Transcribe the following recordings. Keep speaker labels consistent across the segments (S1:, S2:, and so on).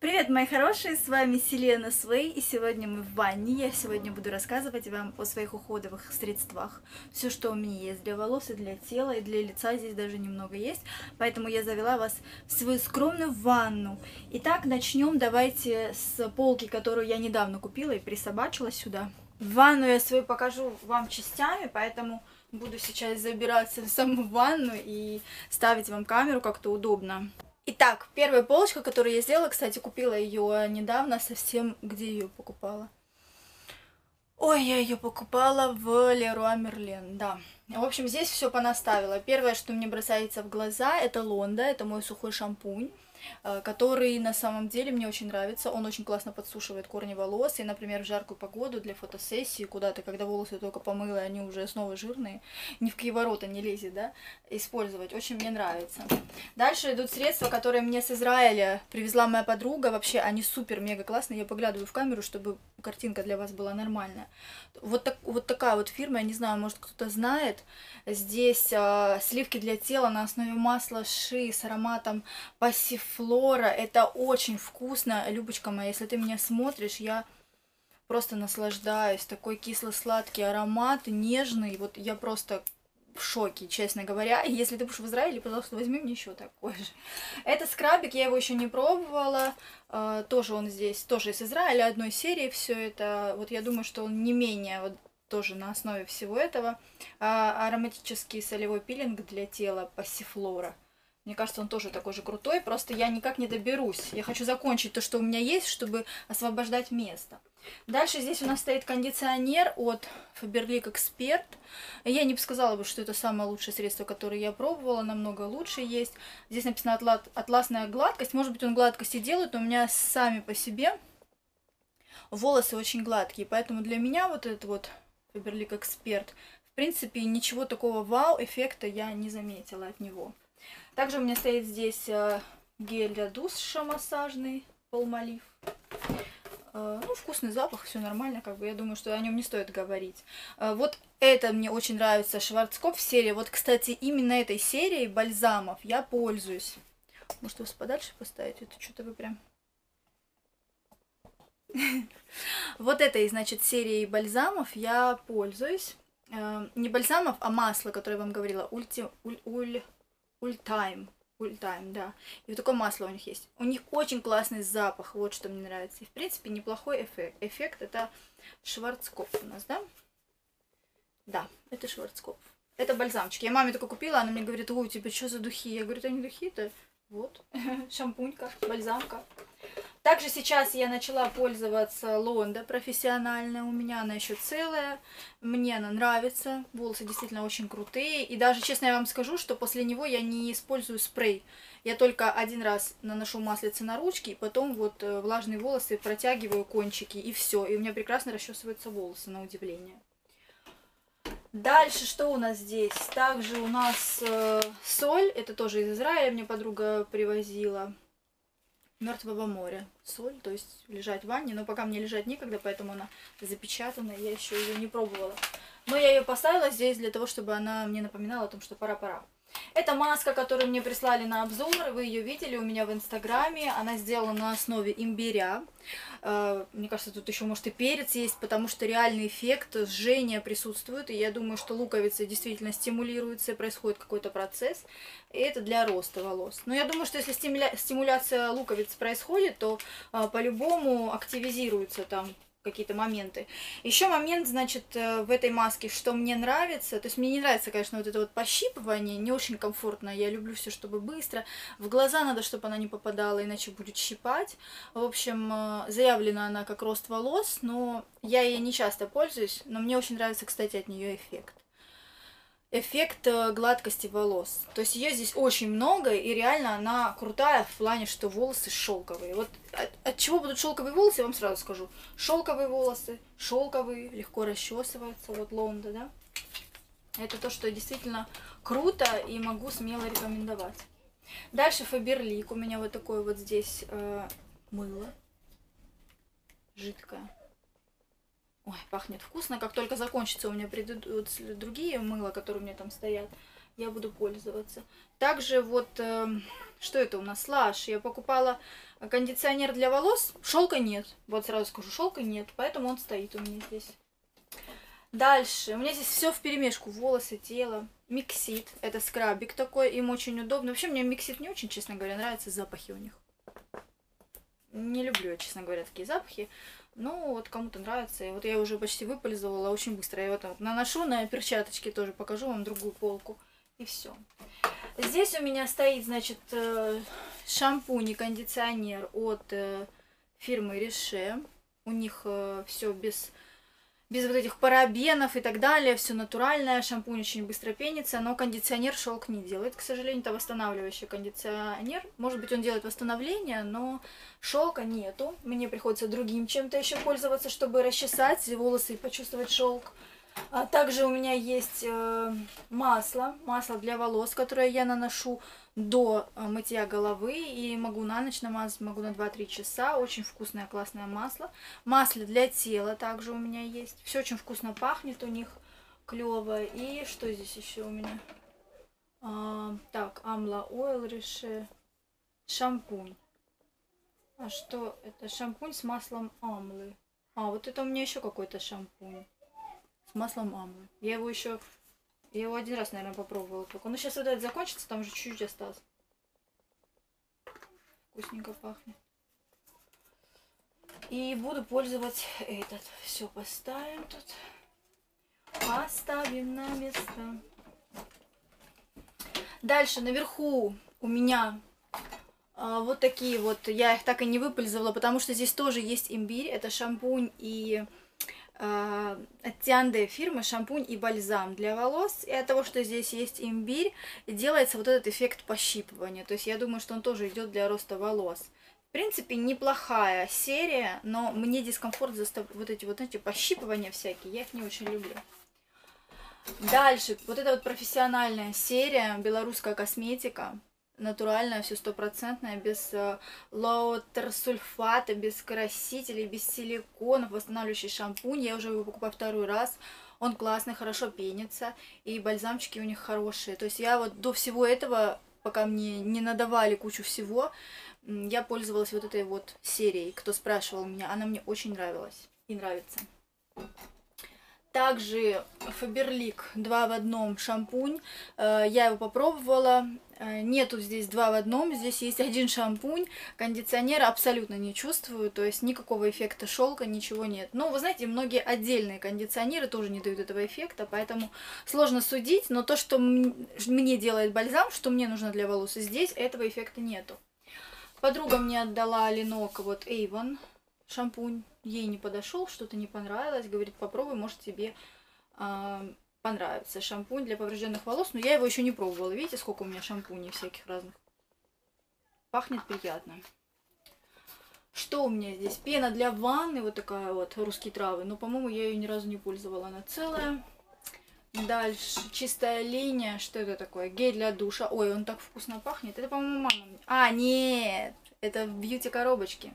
S1: Привет, мои хорошие, с вами Селена Свей, и сегодня мы в ванне. Я сегодня буду рассказывать вам о своих уходовых средствах. Все, что у меня есть для волос и для тела, и для лица здесь даже немного есть, поэтому я завела вас в свою скромную ванну. Итак, начнем давайте с полки, которую я недавно купила и присобачила сюда. Ванну я свою покажу вам частями, поэтому буду сейчас забираться в саму ванну и ставить вам камеру как-то удобно. Итак, первая полочка, которую я сделала, кстати, купила ее недавно, совсем где ее покупала. Ой, я ее покупала в Леруа Мерлен, да. В общем, здесь все понаставила. Первое, что мне бросается в глаза, это Лонда, это мой сухой шампунь. Э, который на самом деле мне очень нравится. Он очень классно подсушивает корни волос. И, например, в жаркую погоду для фотосессии куда-то, когда волосы только помыла, они уже снова жирные, ни в какие ворота не лезет, да, использовать. Очень мне нравится. Дальше идут средства, которые мне с Израиля привезла моя подруга. Вообще, они супер-мега классные. Я поглядываю в камеру, чтобы картинка для вас была нормальная. Вот, так, вот такая вот фирма, я не знаю, может кто-то знает. Здесь э, сливки для тела на основе масла ши с ароматом пассифлора. Это очень вкусно. Любочка моя, если ты меня смотришь, я просто наслаждаюсь. Такой кисло-сладкий аромат, нежный. Вот я просто в шоке, честно говоря. Если ты будешь в Израиле, пожалуйста, возьми мне еще такой же. Это скрабик, я его еще не пробовала. Uh, тоже он здесь, тоже из Израиля, одной серии все это. Вот я думаю, что он не менее вот тоже на основе всего этого. А, ароматический солевой пилинг для тела пассифлора. Мне кажется, он тоже такой же крутой, просто я никак не доберусь. Я хочу закончить то, что у меня есть, чтобы освобождать место. Дальше здесь у нас стоит кондиционер от Faberlic Expert. Я не бы сказала, бы, что это самое лучшее средство, которое я пробовала, намного лучше есть. Здесь написано атла атласная гладкость. Может быть, он гладкости делает, но у меня сами по себе волосы очень гладкие. Поэтому для меня вот этот вот Faberlic Expert, в принципе, ничего такого вау-эффекта я не заметила от него. Также у меня стоит здесь э, гель для душа массажный, полмолив. Э, ну, вкусный запах, все нормально, как бы я думаю, что о нем не стоит говорить. Э, вот это мне очень нравится, Schwarzkopf серия. Вот, кстати, именно этой серией бальзамов я пользуюсь. Может, вас подальше поставить? Это что-то вы прям... Вот этой, значит, серией бальзамов я пользуюсь. Не бальзамов, а масло, которое я вам говорила. Ulti... Ul... Ul... Ultime. Ultime, да. И вот такое масло у них есть. У них очень классный запах, вот что мне нравится. И, в принципе, неплохой эффект. Эффект это Шварцкопф у нас, да? Да, это Шварцкопф. Это бальзамчик. Я маме такой купила, она мне говорит, ой, у тебя что за духи? Я говорю, это не духи, это вот, шампунька, бальзамка. Также сейчас я начала пользоваться Лонда профессионально. У меня она еще целая. Мне она нравится. Волосы действительно очень крутые. И даже, честно я вам скажу, что после него я не использую спрей. Я только один раз наношу маслице на ручки, и потом вот э, влажные волосы протягиваю кончики, и все. И у меня прекрасно расчесываются волосы, на удивление. Дальше что у нас здесь? Также у нас э, соль. Это тоже из Израиля мне подруга привозила. Мертвого моря. Соль, то есть лежать в ванне. Но пока мне лежать некогда, поэтому она запечатана. Я еще ее не пробовала. Но я ее поставила здесь для того, чтобы она мне напоминала о том, что пора-пора. Это маска, которую мне прислали на обзор, вы ее видели у меня в инстаграме, она сделана на основе имбиря. Э, мне кажется, тут еще может и перец есть, потому что реальный эффект жжения присутствует, и я думаю, что луковицы действительно стимулируются, происходит какой-то процесс, и это для роста волос. Но я думаю, что если стимуляция луковиц происходит, то э, по-любому активизируется там какие-то моменты. Еще момент, значит, э, в этой маске, что мне нравится, то есть мне не нравится, конечно, вот это вот пощипывание, не очень комфортно, я люблю все, чтобы быстро, в глаза надо, чтобы она не попадала, иначе будет щипать. В общем, э, заявлена она как рост волос, но я ей не часто пользуюсь, но мне очень нравится, кстати, от нее эффект эффект э, гладкости волос. То есть ее здесь очень много, и реально она крутая в плане, что волосы шелковые. Вот от, от чего будут шелковые волосы, я вам сразу скажу. Шелковые волосы, шелковые, легко расчесываются, вот Лонда, да. Это то, что действительно круто и могу смело рекомендовать. Дальше Фаберлик. У меня вот такое вот здесь э, мыло. Жидкое. Ой, пахнет вкусно. Как только закончится у меня придут другие мыла, которые у меня там стоят, я буду пользоваться. Также вот, э, что это у нас? Лаш. Я покупала кондиционер для волос, шелка нет. Вот сразу скажу, шелка нет, поэтому он стоит у меня здесь. Дальше. У меня здесь все в перемешку. Волосы, тело. Миксит. Это скрабик такой. Им очень удобно. Вообще, мне миксит не очень, честно говоря, нравятся запахи у них. Не люблю, честно говоря, такие запахи. Ну, вот кому-то нравится. И вот я уже почти выпользовала очень быстро. Я вот наношу на перчаточки тоже. Покажу вам другую полку. И все. Здесь у меня стоит, значит, э, шампунь и кондиционер от э, фирмы Riche. У них э, все без без вот этих парабенов и так далее, все натуральное, шампунь очень быстро пенится, но кондиционер шелк не делает, к сожалению, это восстанавливающий кондиционер, может быть он делает восстановление, но шелка нету, мне приходится другим чем-то еще пользоваться, чтобы расчесать волосы и почувствовать шелк. А также у меня есть э, масло, масло для волос, которое я наношу до э, мытья головы и могу на ночь намазать, могу на 2-3 часа. Очень вкусное, классное масло. Масло для тела также у меня есть. Все очень вкусно пахнет у них, клево. И что здесь еще у меня? А, так, Амла Ойл Реше. Шампунь. А что это? Шампунь с маслом Амлы. А, вот это у меня еще какой-то шампунь. Маслом Амлы. Я его еще я его один раз, наверное, попробовала только. Ну, сейчас вот это закончится, там уже чуть-чуть осталось. Вкусненько пахнет. И буду пользовать этот. Все поставим тут. Поставим на место. Дальше наверху у меня а, вот такие вот. Я их так и не выпользовала, потому что здесь тоже есть имбирь. Это шампунь и от Тианде фирмы шампунь и бальзам для волос. И от того, что здесь есть имбирь, делается вот этот эффект пощипывания. То есть я думаю, что он тоже идет для роста волос. В принципе, неплохая серия, но мне дискомфорт застав... вот эти вот эти пощипывания всякие, я их не очень люблю. Дальше, вот эта вот профессиональная серия, белорусская косметика натуральное, все стопроцентное, без э, лаутерсульфата, без красителей, без силиконов, восстанавливающий шампунь. Я уже его покупаю второй раз. Он классный, хорошо пенится, и бальзамчики у них хорошие. То есть я вот до всего этого, пока мне не надавали кучу всего, я пользовалась вот этой вот серией. Кто спрашивал меня, она мне очень нравилась и нравится. Также Фаберлик 2 в одном шампунь. Э, я его попробовала. Э, нету здесь два в одном, здесь есть один шампунь, кондиционер абсолютно не чувствую, то есть никакого эффекта шелка, ничего нет. Но вы знаете, многие отдельные кондиционеры тоже не дают этого эффекта, поэтому сложно судить, но то, что мне делает бальзам, что мне нужно для волос, здесь этого эффекта нету. Подруга мне отдала Ленок вот Avon шампунь, ей не подошел, что-то не понравилось, говорит, попробуй, может тебе а, понравится. Шампунь для поврежденных волос, но я его еще не пробовала. Видите, сколько у меня шампуней всяких разных. Пахнет приятно. Что у меня здесь? Пена для ванны, вот такая вот, русские травы. Но, по-моему, я ее ни разу не пользовала. Она целая. Дальше, чистая линия. Что это такое? Гель для душа. Ой, он так вкусно пахнет. Это, по-моему, мама. А, нет! Это в бьюти-коробочке.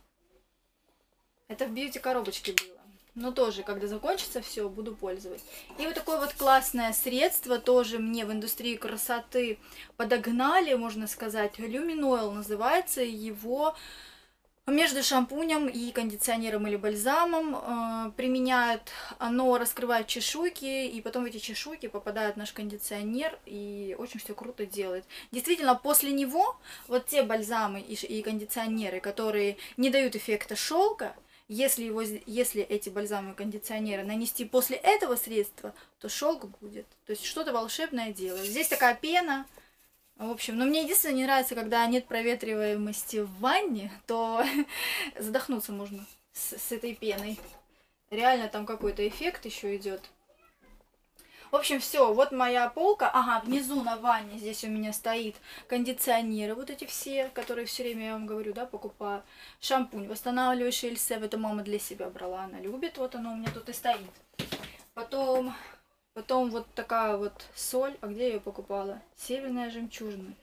S1: Это в бьюти-коробочке было. Но тоже, когда закончится все, буду пользовать. И вот такое вот классное средство тоже мне в индустрии красоты подогнали, можно сказать. Люминойл называется. Его между шампунем и кондиционером или бальзамом э, применяют. Оно раскрывает чешуйки, и потом эти чешуйки попадает наш кондиционер, и очень все круто делает. Действительно, после него вот те бальзамы и, и кондиционеры, которые не дают эффекта шелка, если, его, если эти бальзамы и кондиционеры нанести после этого средства, то шелк будет. То есть что-то волшебное делает. Здесь такая пена. В общем, но мне единственное не нравится, когда нет проветриваемости в ванне, то задохнуться можно с, с этой пеной. Реально там какой-то эффект еще идет. В общем, все, вот моя полка. Ага, внизу на ванне здесь у меня стоит кондиционеры, вот эти все, которые все время, я вам говорю, да, покупаю. Шампунь восстанавливающий Эльсев, это мама для себя брала, она любит, вот оно у меня тут и стоит. Потом, потом вот такая вот соль, а где я ее покупала? Северная жемчужина.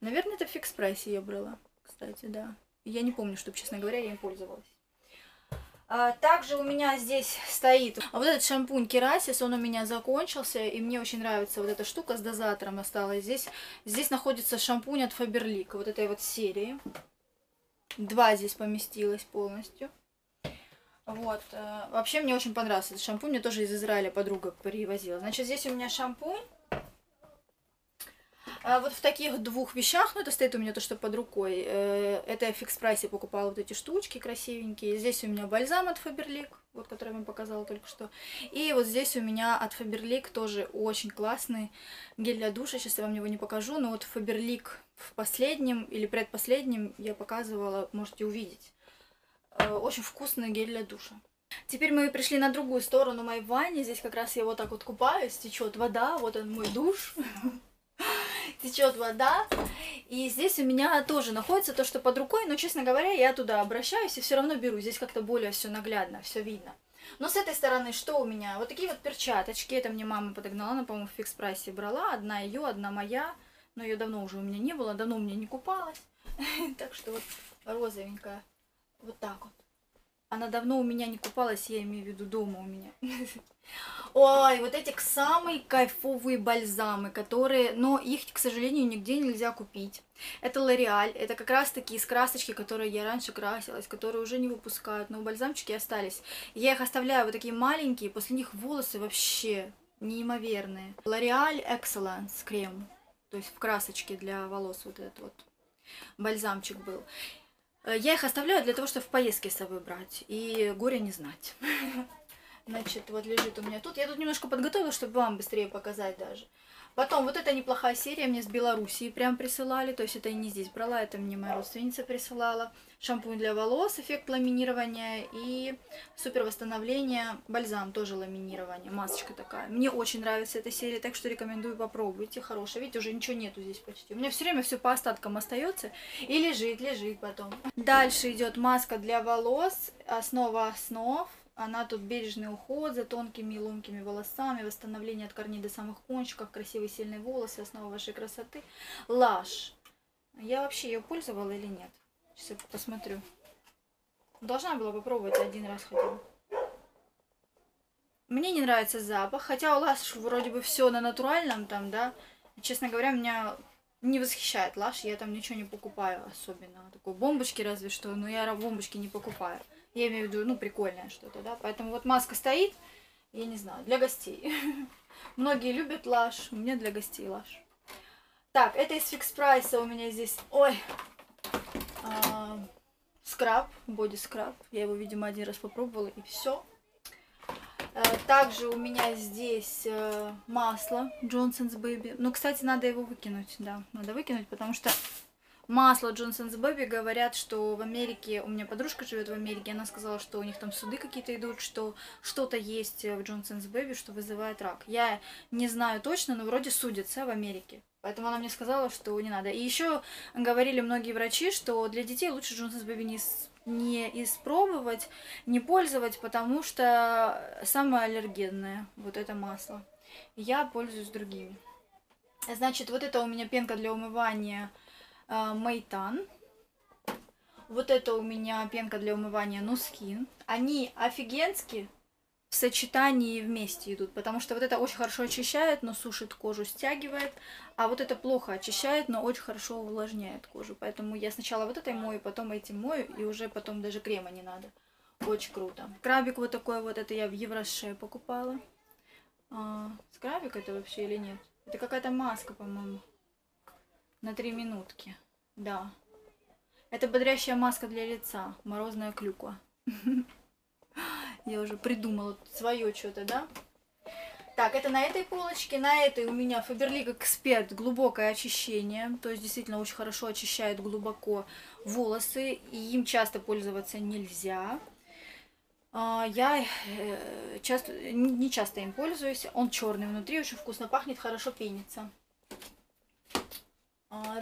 S1: Наверное, это в фикс прайсе я брала, кстати, да. Я не помню, чтобы, честно говоря, я им пользовалась. А, также у меня здесь стоит вот этот шампунь Керасис, он у меня закончился, и мне очень нравится вот эта штука с дозатором осталась. Здесь, здесь находится шампунь от Faberlic, вот этой вот серии. Два здесь поместилось полностью. Вот. Э, вообще мне очень понравился этот шампунь. Мне тоже из Израиля подруга привозила. Значит, здесь у меня шампунь. А вот в таких двух вещах, ну это стоит у меня то, что под рукой. Э, это я в фикс прайсе покупала вот эти штучки красивенькие. Здесь у меня бальзам от Faberlic, вот который я вам показала только что. И вот здесь у меня от Faberlic тоже очень классный гель для душа. Сейчас я вам его не покажу, но вот Faberlic в последнем или предпоследнем я показывала, можете увидеть. Э, очень вкусный гель для душа. Теперь мы пришли на другую сторону моей ванны. Здесь как раз я вот так вот купаюсь, течет вода, вот он мой душ. Течет вода. И здесь у меня тоже находится то, что под рукой, но, честно говоря, я туда обращаюсь и все равно беру. Здесь как-то более все наглядно, все видно. Но с этой стороны что у меня? Вот такие вот перчаточки. Это мне мама подогнала, она, по-моему, в фикс прайсе брала. Одна ее, одна моя. Но ее давно уже у меня не было, давно у меня не купалась. Так что вот розовенькая. Вот так вот. Она давно у меня не купалась, я имею в виду дома у меня. Ой, вот эти самые кайфовые бальзамы, которые, но их, к сожалению, нигде нельзя купить. Это L'Oreal, это как раз таки из красочки, которые я раньше красилась, которые уже не выпускают, но бальзамчики остались. Я их оставляю вот такие маленькие, после них волосы вообще неимоверные. L'Oreal Excellence крем, то есть в красочке для волос вот этот вот бальзамчик был. Э, я их оставляю для того, чтобы в поездке с собой брать. И горе не знать. Значит, вот лежит у меня тут. Я тут немножко подготовила, чтобы вам быстрее показать даже. Потом, вот эта неплохая серия мне с Белоруссии прям присылали. То есть это я не здесь брала, это мне моя родственница присылала. Шампунь для волос, эффект ламинирования и супер восстановление, бальзам тоже ламинирование, масочка такая. Мне очень нравится эта серия, так что рекомендую попробуйте. Хорошая, видите, уже ничего нету здесь почти. У меня все время все по остаткам остается и лежит, лежит потом. Дальше идет маска для волос, основа основ она тут бережный уход за тонкими и ломкими волосами, восстановление от корней до самых кончиков, красивые сильные волосы, основа вашей красоты. Лаш. Я вообще ее пользовала или нет? Сейчас я посмотрю. Должна была попробовать один раз хотя бы. Мне не нравится запах, хотя у Лаш вроде бы все на натуральном там, да. Честно говоря, меня не восхищает Лаш, я там ничего не покупаю особенно. Такой бомбочки разве что, но я бомбочки не покупаю. Я имею в виду, ну, прикольное что-то, да. Поэтому вот маска стоит, я не знаю, для гостей. Многие любят лаш, мне для гостей лаш. Так, это из фикс прайса у меня здесь. Ой. А, скраб, боди скраб. Я его, видимо, один раз попробовала и все. А, также у меня здесь э, масло Johnson's Baby. Ну, кстати, надо его выкинуть, да. Надо выкинуть, потому что масло Johnson's Baby говорят, что в Америке, у меня подружка живет в Америке, она сказала, что у них там суды какие-то идут, что что-то есть в Johnson's Baby, что вызывает рак. Я не знаю точно, но вроде судятся в Америке. Поэтому она мне сказала, что не надо. И еще говорили многие врачи, что для детей лучше Johnson's Baby не, не испробовать, не пользовать, потому что самое аллергенное вот это масло. Я пользуюсь другими. Значит, вот это у меня пенка для умывания а, Мейтан. Вот это у меня пенка для умывания Нускин. Они офигенски в сочетании вместе идут, потому что вот это очень хорошо очищает, но сушит кожу, стягивает, а вот это плохо очищает, но очень хорошо увлажняет кожу. Поэтому я сначала вот этой мою, потом этим мою, и уже потом даже крема не надо. Очень круто. Крабик вот такой вот, это я в Евроше покупала. А, скрабик это вообще или нет? Это какая-то маска, по-моему на три минутки. Да. Это бодрящая маска для лица. Морозная клюква. Я уже придумала свое что-то, да? Так, это на этой полочке. На этой у меня Фаберлик Эксперт глубокое очищение. То есть действительно очень хорошо очищает глубоко волосы. И им часто пользоваться нельзя. А, я э, часто, не часто им пользуюсь. Он черный внутри, очень вкусно пахнет, хорошо пенится.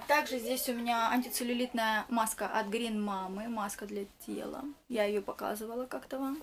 S1: Также здесь у меня антицеллюлитная маска от Green Mama, маска для тела. Я ее показывала как-то вам.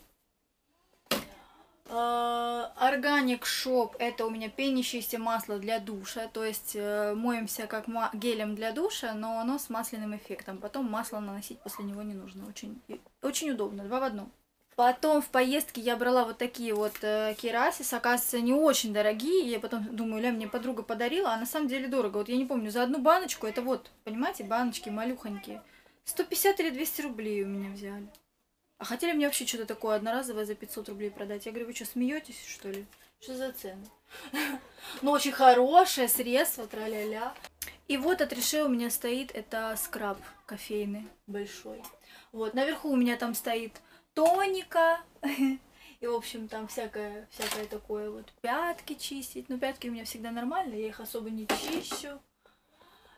S1: Organic Shop это у меня пенящееся масло для душа, то есть э, моемся как гелем для душа, но оно с масляным эффектом. Потом масло наносить после него не нужно. Очень, очень удобно, два в одном. Потом в поездке я брала вот такие вот э, керасис, оказывается, не очень дорогие. Я потом думаю, ля, мне подруга подарила, а на самом деле дорого. Вот я не помню, за одну баночку, это вот, понимаете, баночки малюхонькие. 150 или 200 рублей у меня взяли. А хотели мне вообще что-то такое одноразовое за 500 рублей продать. Я говорю, вы что, смеетесь, что ли? Что за цены? Ну, очень хорошее средство, тра-ля-ля. И вот от Реше у меня стоит, это скраб кофейный большой. Вот, наверху у меня там стоит тоника. И, в общем, там всякое, всякое такое вот. Пятки чистить. Ну, пятки у меня всегда нормально, я их особо не чищу.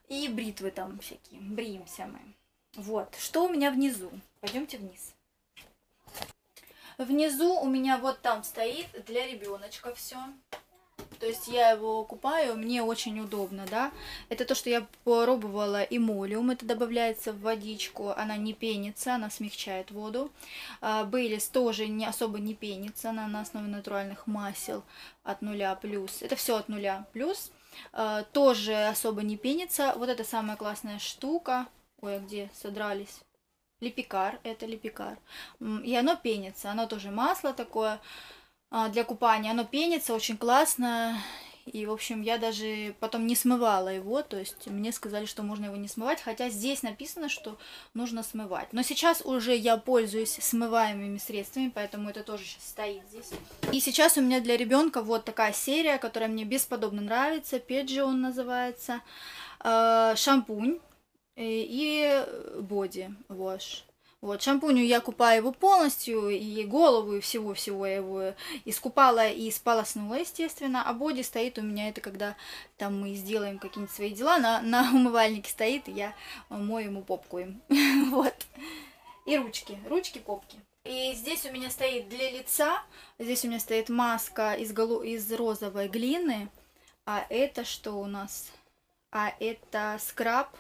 S1: И бритвы там всякие. Бреемся мы. Вот. Что у меня внизу? Пойдемте вниз. Внизу у меня вот там стоит для ребеночка все. То есть я его купаю, мне очень удобно, да. Это то, что я пробовала эмолиум, это добавляется в водичку, она не пенится, она смягчает воду. А, Бейлис тоже не особо не пенится, она на основе натуральных масел от нуля плюс. Это все от нуля плюс. А, тоже особо не пенится. Вот это самая классная штука. Ой, а где содрались? Липикар, это липикар. И оно пенится, оно тоже масло такое для купания. Оно пенится очень классно. И, в общем, я даже потом не смывала его, то есть мне сказали, что можно его не смывать, хотя здесь написано, что нужно смывать. Но сейчас уже я пользуюсь смываемыми средствами, поэтому это тоже сейчас стоит здесь. И сейчас у меня для ребенка вот такая серия, которая мне бесподобно нравится, Педжи он называется, э, шампунь э, и боди wash. Вот, шампунью я купаю его полностью, и голову, и всего-всего я его искупала и сполоснула, естественно. А боди стоит у меня, это когда там мы сделаем какие-нибудь свои дела, на, на умывальнике стоит, и я мою ему попку им. Вот. И ручки, ручки, попки. И здесь у меня стоит для лица, здесь у меня стоит маска из, голу... из розовой глины. А это что у нас? А это скраб.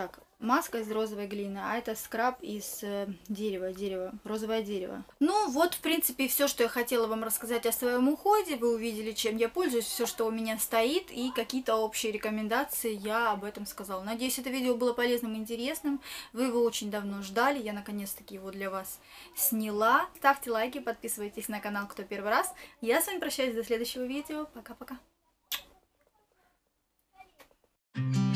S1: Так, маска из розовой глины, а это скраб из э, дерева, дерево, розовое дерево. Ну вот, в принципе, все, что я хотела вам рассказать о своем уходе. Вы увидели, чем я пользуюсь, все, что у меня стоит, и какие-то общие рекомендации я об этом сказала. Надеюсь, это видео было полезным и интересным. Вы его очень давно ждали, я наконец-таки его для вас сняла. Ставьте лайки, подписывайтесь на канал, кто первый раз. Я с вами прощаюсь до следующего видео. Пока-пока. Thank you.